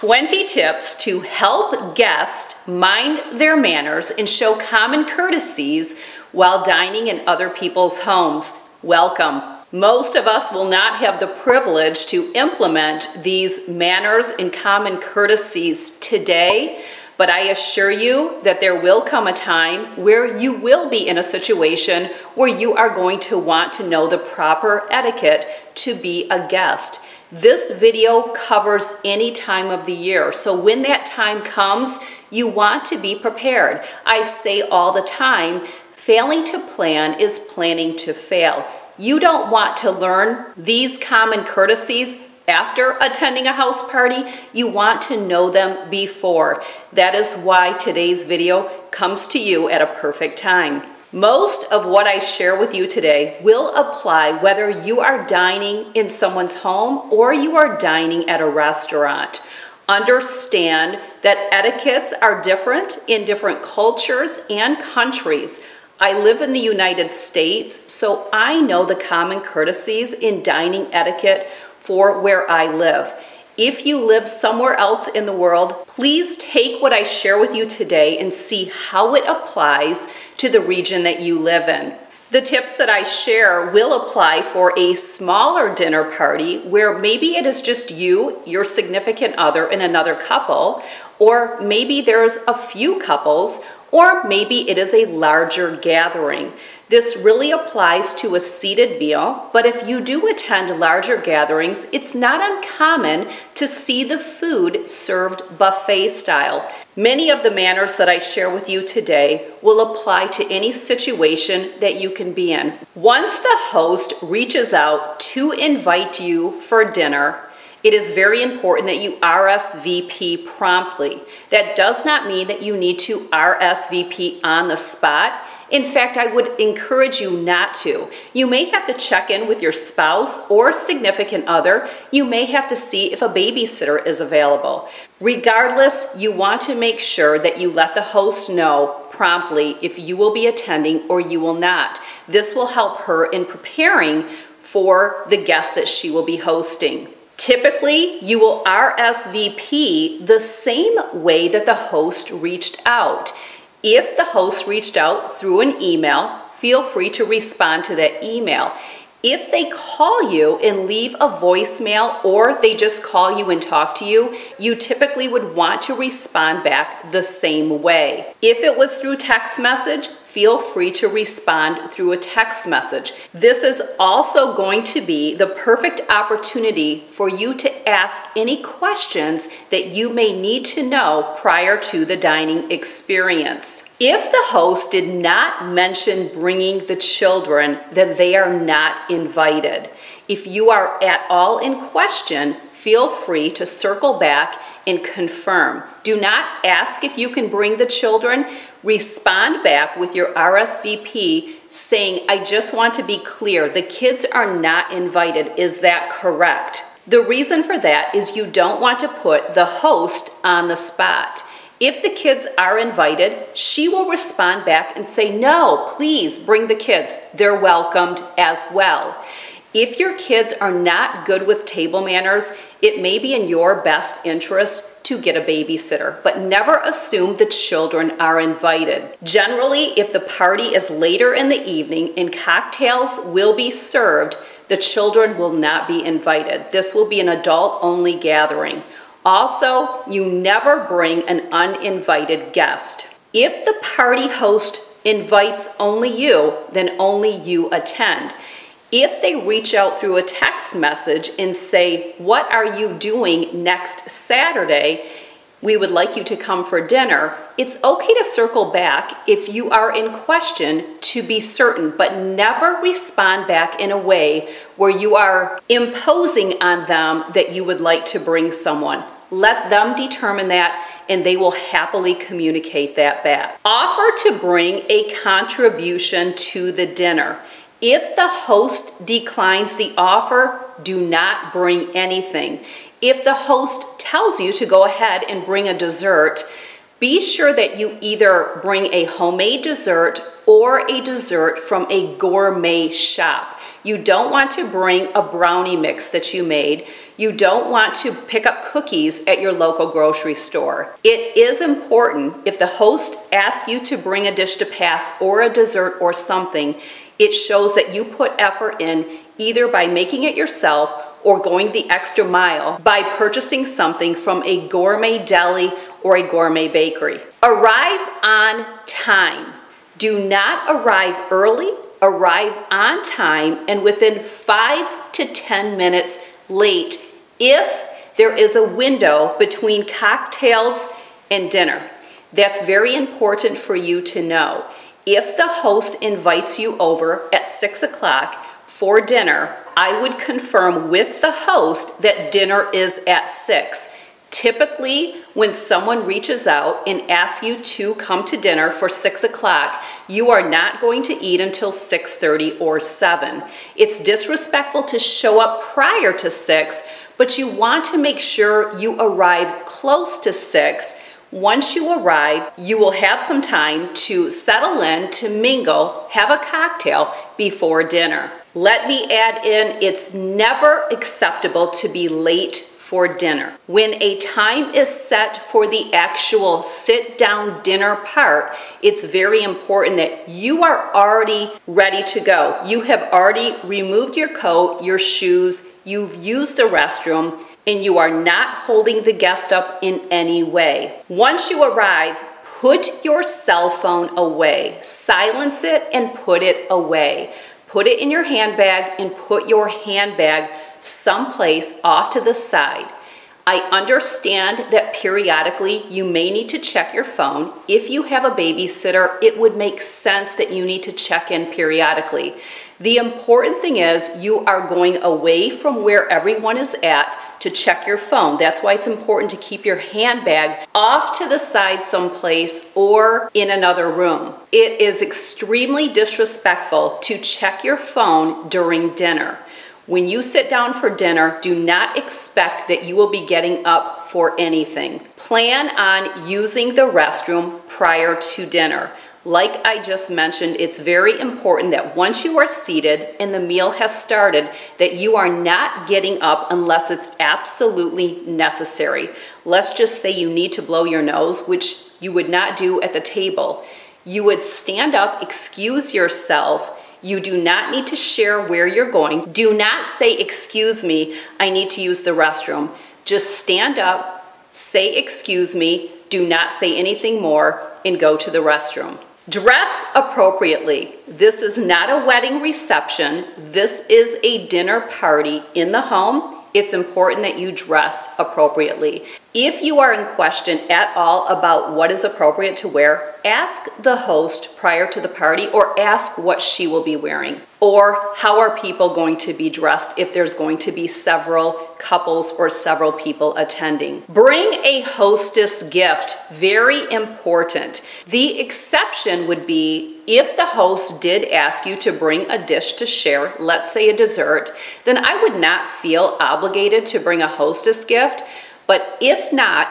20 tips to help guests mind their manners and show common courtesies while dining in other people's homes. Welcome. Most of us will not have the privilege to implement these manners and common courtesies today, but I assure you that there will come a time where you will be in a situation where you are going to want to know the proper etiquette to be a guest. This video covers any time of the year. So when that time comes, you want to be prepared. I say all the time, failing to plan is planning to fail. You don't want to learn these common courtesies after attending a house party. You want to know them before. That is why today's video comes to you at a perfect time. Most of what I share with you today will apply whether you are dining in someone's home or you are dining at a restaurant. Understand that etiquettes are different in different cultures and countries. I live in the United States, so I know the common courtesies in dining etiquette for where I live. If you live somewhere else in the world, please take what I share with you today and see how it applies to the region that you live in. The tips that I share will apply for a smaller dinner party where maybe it is just you, your significant other, and another couple, or maybe there's a few couples, or maybe it is a larger gathering. This really applies to a seated meal, but if you do attend larger gatherings, it's not uncommon to see the food served buffet style. Many of the manners that I share with you today will apply to any situation that you can be in. Once the host reaches out to invite you for dinner, it is very important that you RSVP promptly. That does not mean that you need to RSVP on the spot. In fact, I would encourage you not to. You may have to check in with your spouse or significant other. You may have to see if a babysitter is available. Regardless, you want to make sure that you let the host know promptly if you will be attending or you will not. This will help her in preparing for the guest that she will be hosting. Typically, you will RSVP the same way that the host reached out. If the host reached out through an email, feel free to respond to that email. If they call you and leave a voicemail or they just call you and talk to you, you typically would want to respond back the same way. If it was through text message, feel free to respond through a text message. This is also going to be the perfect opportunity for you to ask any questions that you may need to know prior to the dining experience. If the host did not mention bringing the children, then they are not invited. If you are at all in question, feel free to circle back and confirm. Do not ask if you can bring the children. Respond back with your RSVP saying, I just want to be clear, the kids are not invited. Is that correct? The reason for that is you don't want to put the host on the spot. If the kids are invited, she will respond back and say, No, please bring the kids. They're welcomed as well. If your kids are not good with table manners, it may be in your best interest to get a babysitter, but never assume the children are invited. Generally, if the party is later in the evening and cocktails will be served, the children will not be invited. This will be an adult only gathering. Also, you never bring an uninvited guest. If the party host invites only you, then only you attend. If they reach out through a text message and say, What are you doing next Saturday? We would like you to come for dinner. It's okay to circle back if you are in question to be certain, but never respond back in a way where you are imposing on them that you would like to bring someone. Let them determine that and they will happily communicate that back. Offer to bring a contribution to the dinner. If the host declines the offer, do not bring anything. If the host tells you to go ahead and bring a dessert, be sure that you either bring a homemade dessert or a dessert from a gourmet shop. You don't want to bring a brownie mix that you made. You don't want to pick up cookies at your local grocery store. It is important if the host asks you to bring a dish to pass or a dessert or something, it shows that you put effort in either by making it yourself or going the extra mile by purchasing something from a gourmet deli or a gourmet bakery. Arrive on time. Do not arrive early, arrive on time and within five to 10 minutes late if there is a window between cocktails and dinner. That's very important for you to know. If the host invites you over at six o'clock for dinner, I would confirm with the host that dinner is at six. Typically, when someone reaches out and asks you to come to dinner for six o'clock, you are not going to eat until 6.30 or 7. It's disrespectful to show up prior to 6, but you want to make sure you arrive close to 6. Once you arrive, you will have some time to settle in, to mingle, have a cocktail before dinner. Let me add in, it's never acceptable to be late for dinner. When a time is set for the actual sit down dinner part, it's very important that you are already ready to go. You have already removed your coat, your shoes, you've used the restroom, and you are not holding the guest up in any way. Once you arrive, put your cell phone away. Silence it and put it away. Put it in your handbag and put your handbag someplace off to the side. I understand that periodically you may need to check your phone. If you have a babysitter, it would make sense that you need to check in periodically. The important thing is you are going away from where everyone is at to check your phone. That's why it's important to keep your handbag off to the side someplace or in another room. It is extremely disrespectful to check your phone during dinner. When you sit down for dinner, do not expect that you will be getting up for anything. Plan on using the restroom prior to dinner. Like I just mentioned, it's very important that once you are seated and the meal has started, that you are not getting up unless it's absolutely necessary. Let's just say you need to blow your nose, which you would not do at the table. You would stand up, excuse yourself, you do not need to share where you're going. Do not say, excuse me, I need to use the restroom. Just stand up, say, excuse me, do not say anything more, and go to the restroom. Dress appropriately. This is not a wedding reception. This is a dinner party in the home it's important that you dress appropriately. If you are in question at all about what is appropriate to wear, ask the host prior to the party or ask what she will be wearing. Or how are people going to be dressed if there's going to be several couples or several people attending. Bring a hostess gift, very important. The exception would be if the host did ask you to bring a dish to share, let's say a dessert, then I would not feel obligated to bring a hostess gift. But if not,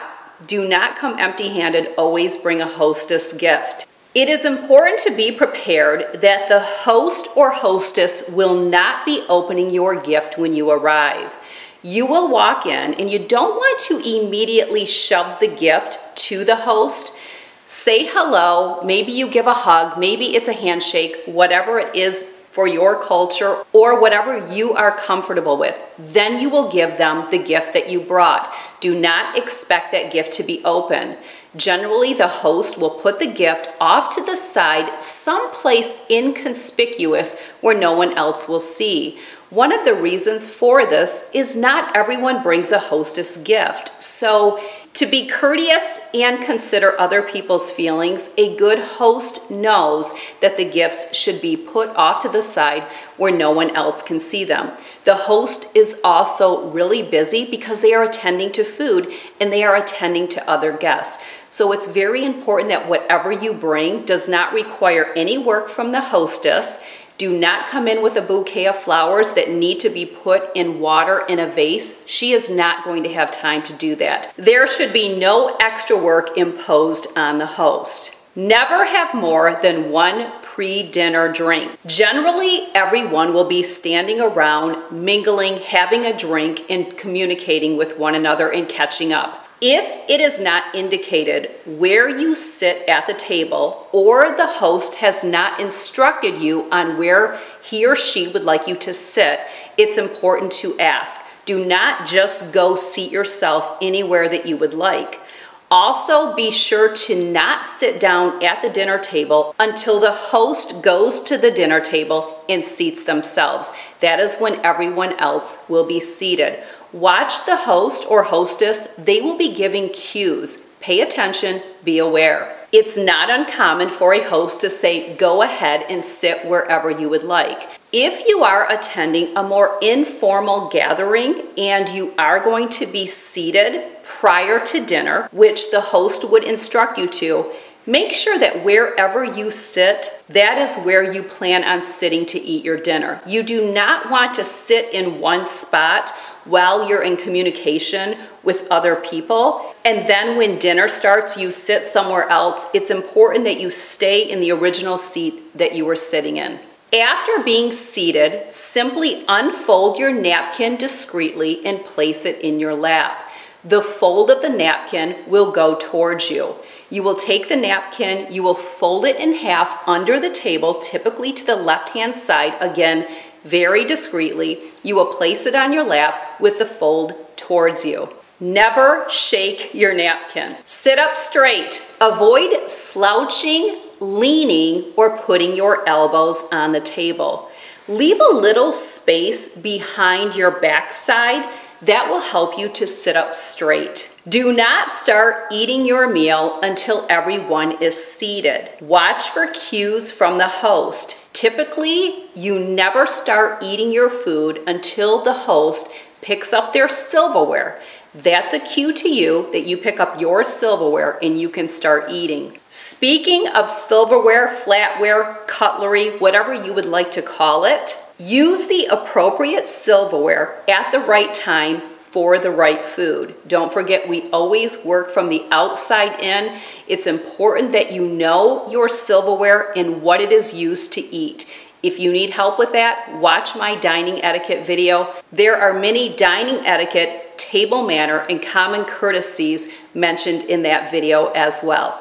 do not come empty handed, always bring a hostess gift. It is important to be prepared that the host or hostess will not be opening your gift when you arrive. You will walk in and you don't want to immediately shove the gift to the host. Say hello, maybe you give a hug, maybe it's a handshake, whatever it is for your culture or whatever you are comfortable with. Then you will give them the gift that you brought. Do not expect that gift to be open. Generally, the host will put the gift off to the side, someplace inconspicuous where no one else will see. One of the reasons for this is not everyone brings a hostess gift. So to be courteous and consider other people's feelings, a good host knows that the gifts should be put off to the side where no one else can see them. The host is also really busy because they are attending to food and they are attending to other guests. So it's very important that whatever you bring does not require any work from the hostess do not come in with a bouquet of flowers that need to be put in water in a vase. She is not going to have time to do that. There should be no extra work imposed on the host. Never have more than one pre-dinner drink. Generally, everyone will be standing around, mingling, having a drink, and communicating with one another and catching up. If it is not indicated where you sit at the table or the host has not instructed you on where he or she would like you to sit, it's important to ask. Do not just go seat yourself anywhere that you would like. Also, be sure to not sit down at the dinner table until the host goes to the dinner table and seats themselves. That is when everyone else will be seated. Watch the host or hostess, they will be giving cues. Pay attention, be aware. It's not uncommon for a host to say, go ahead and sit wherever you would like. If you are attending a more informal gathering and you are going to be seated prior to dinner, which the host would instruct you to, make sure that wherever you sit, that is where you plan on sitting to eat your dinner. You do not want to sit in one spot while you're in communication with other people. And then when dinner starts, you sit somewhere else. It's important that you stay in the original seat that you were sitting in. After being seated, simply unfold your napkin discreetly and place it in your lap. The fold of the napkin will go towards you. You will take the napkin, you will fold it in half under the table, typically to the left-hand side, again, very discreetly. You will place it on your lap with the fold towards you. Never shake your napkin. Sit up straight. Avoid slouching, leaning, or putting your elbows on the table. Leave a little space behind your backside that will help you to sit up straight. Do not start eating your meal until everyone is seated. Watch for cues from the host. Typically, you never start eating your food until the host picks up their silverware. That's a cue to you that you pick up your silverware and you can start eating. Speaking of silverware, flatware, cutlery, whatever you would like to call it, Use the appropriate silverware at the right time for the right food. Don't forget, we always work from the outside in. It's important that you know your silverware and what it is used to eat. If you need help with that, watch my dining etiquette video. There are many dining etiquette, table manner, and common courtesies mentioned in that video as well.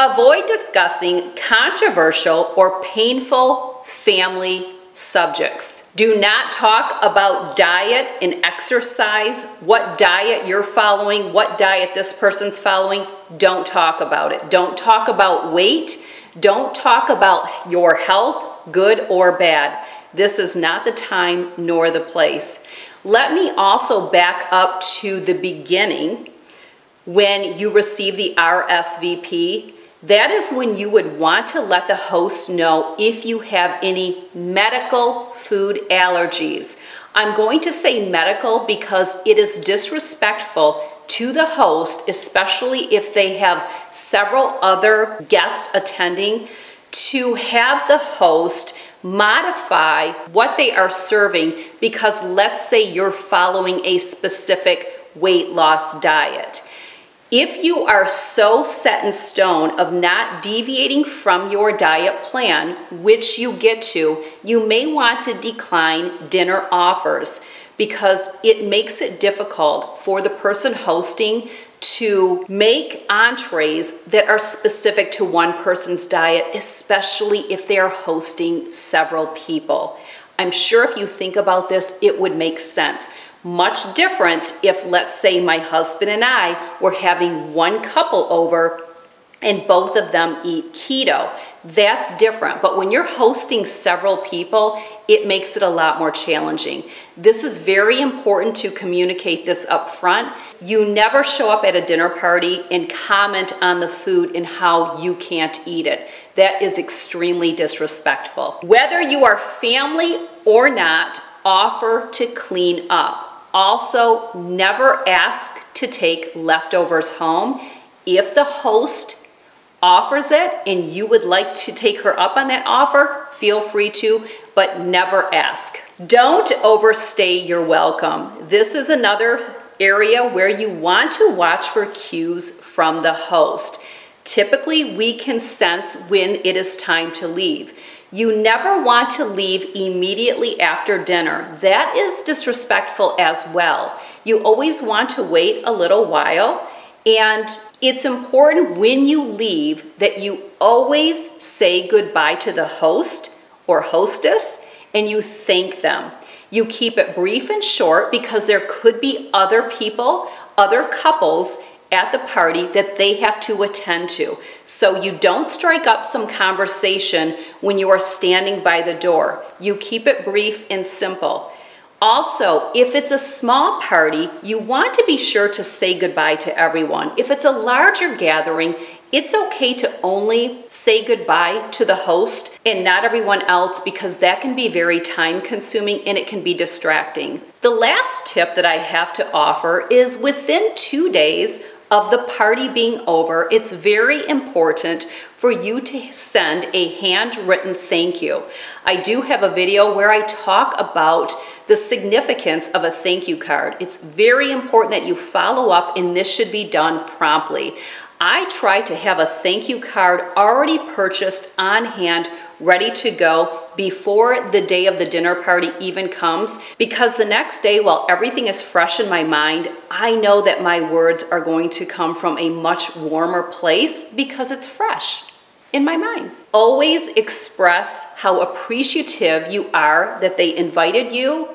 Avoid discussing controversial or painful family subjects. Do not talk about diet and exercise, what diet you're following, what diet this person's following. Don't talk about it. Don't talk about weight. Don't talk about your health, good or bad. This is not the time nor the place. Let me also back up to the beginning when you receive the RSVP that is when you would want to let the host know if you have any medical food allergies. I'm going to say medical because it is disrespectful to the host, especially if they have several other guests attending, to have the host modify what they are serving because let's say you're following a specific weight loss diet. If you are so set in stone of not deviating from your diet plan, which you get to, you may want to decline dinner offers because it makes it difficult for the person hosting to make entrees that are specific to one person's diet, especially if they are hosting several people. I'm sure if you think about this, it would make sense. Much different if, let's say, my husband and I were having one couple over and both of them eat keto. That's different. But when you're hosting several people, it makes it a lot more challenging. This is very important to communicate this up front. You never show up at a dinner party and comment on the food and how you can't eat it. That is extremely disrespectful. Whether you are family or not, offer to clean up. Also, never ask to take leftovers home. If the host offers it and you would like to take her up on that offer, feel free to, but never ask. Don't overstay your welcome. This is another area where you want to watch for cues from the host. Typically, we can sense when it is time to leave. You never want to leave immediately after dinner. That is disrespectful as well. You always want to wait a little while and it's important when you leave that you always say goodbye to the host or hostess and you thank them. You keep it brief and short because there could be other people, other couples at the party that they have to attend to. So you don't strike up some conversation when you are standing by the door. You keep it brief and simple. Also, if it's a small party, you want to be sure to say goodbye to everyone. If it's a larger gathering, it's okay to only say goodbye to the host and not everyone else because that can be very time consuming and it can be distracting. The last tip that I have to offer is within two days of the party being over, it's very important for you to send a handwritten thank you. I do have a video where I talk about the significance of a thank you card. It's very important that you follow up and this should be done promptly. I try to have a thank you card already purchased on hand, ready to go before the day of the dinner party even comes because the next day, while everything is fresh in my mind, I know that my words are going to come from a much warmer place because it's fresh in my mind. Always express how appreciative you are that they invited you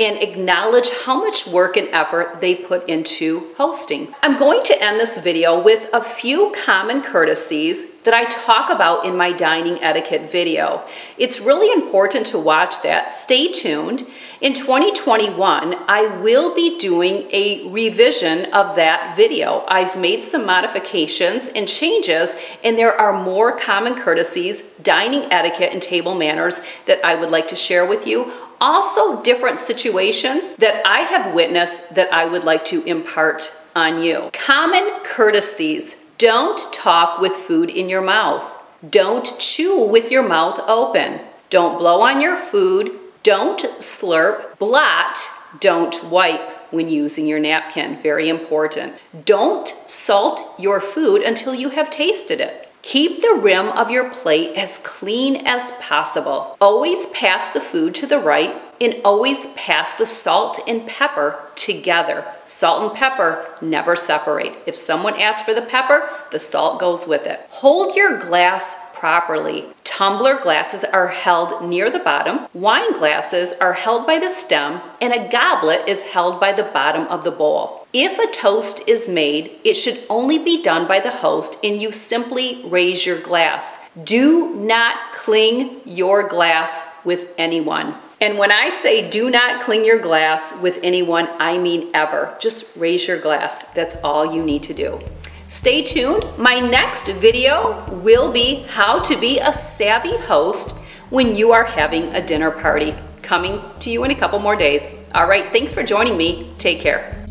and acknowledge how much work and effort they put into hosting. I'm going to end this video with a few common courtesies that I talk about in my dining etiquette video. It's really important to watch that. Stay tuned. In 2021, I will be doing a revision of that video. I've made some modifications and changes, and there are more common courtesies, dining etiquette, and table manners that I would like to share with you also different situations that I have witnessed that I would like to impart on you. Common courtesies. Don't talk with food in your mouth. Don't chew with your mouth open. Don't blow on your food. Don't slurp, blot, don't wipe when using your napkin. Very important. Don't salt your food until you have tasted it. Keep the rim of your plate as clean as possible. Always pass the food to the right and always pass the salt and pepper together. Salt and pepper never separate. If someone asks for the pepper, the salt goes with it. Hold your glass properly. Tumbler glasses are held near the bottom, wine glasses are held by the stem, and a goblet is held by the bottom of the bowl. If a toast is made, it should only be done by the host and you simply raise your glass. Do not cling your glass with anyone. And when I say do not cling your glass with anyone, I mean ever. Just raise your glass. That's all you need to do. Stay tuned. My next video will be how to be a savvy host when you are having a dinner party. Coming to you in a couple more days. All right, thanks for joining me. Take care.